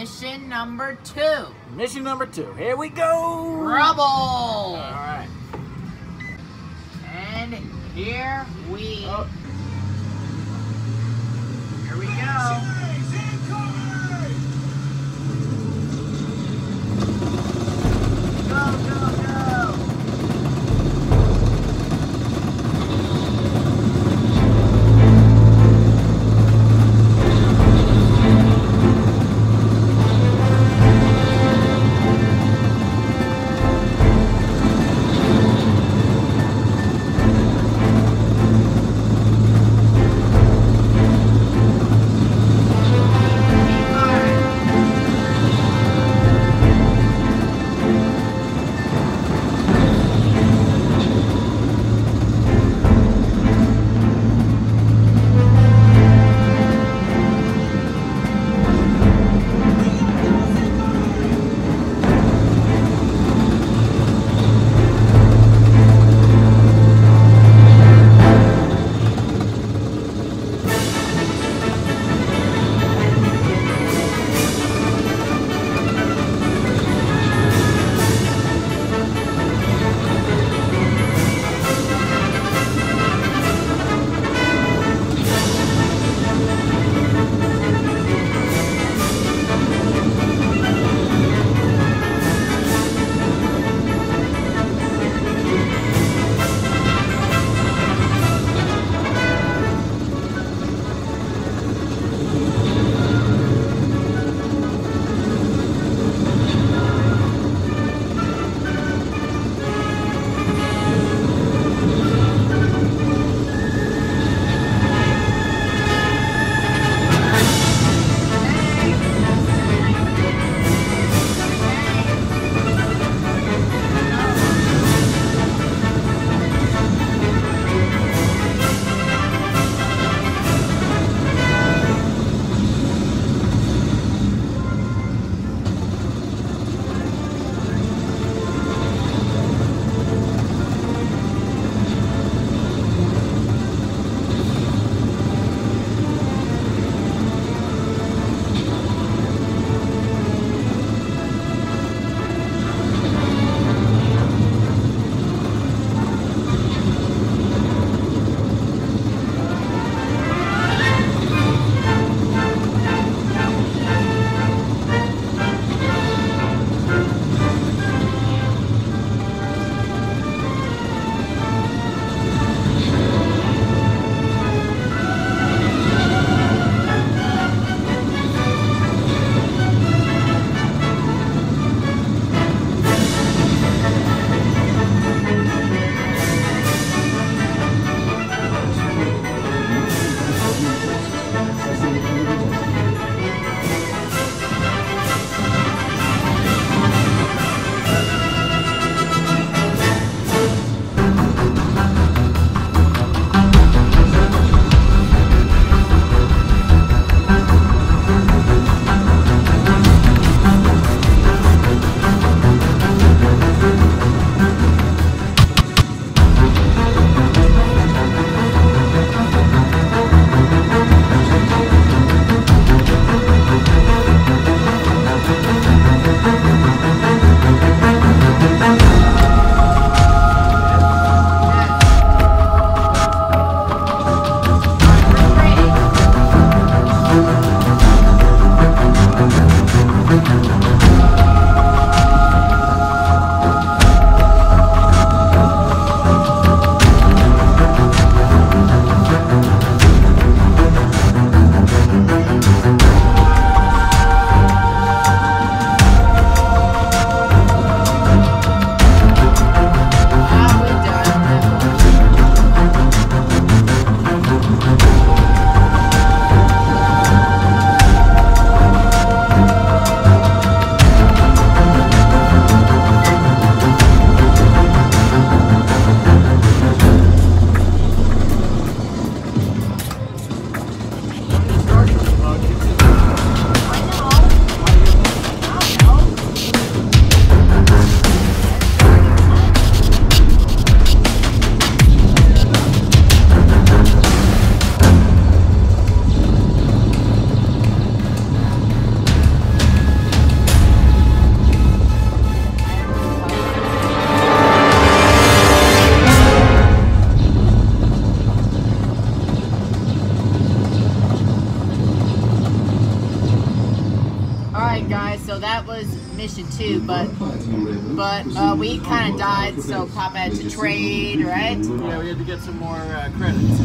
mission number two. Mission number two. Here we go. Rubble. All right. And here we Oh, too, but but uh, we kind of died, so Papa had to trade, right? Yeah, we had to get some more uh, credits.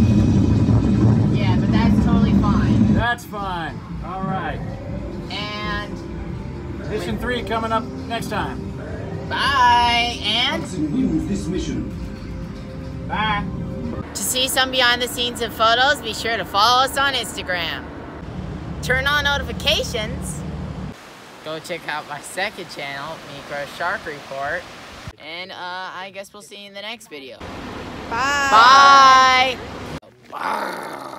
Yeah, but that's totally fine. That's fine. All right. And Mission three coming up next time. bye. And this mission. Bye. to see some behind the scenes and photos, be sure to follow us on Instagram. Turn on notifications go check out my second channel, Micro Shark Report. And uh, I guess we'll see you in the next video. Bye. Bye. Bye.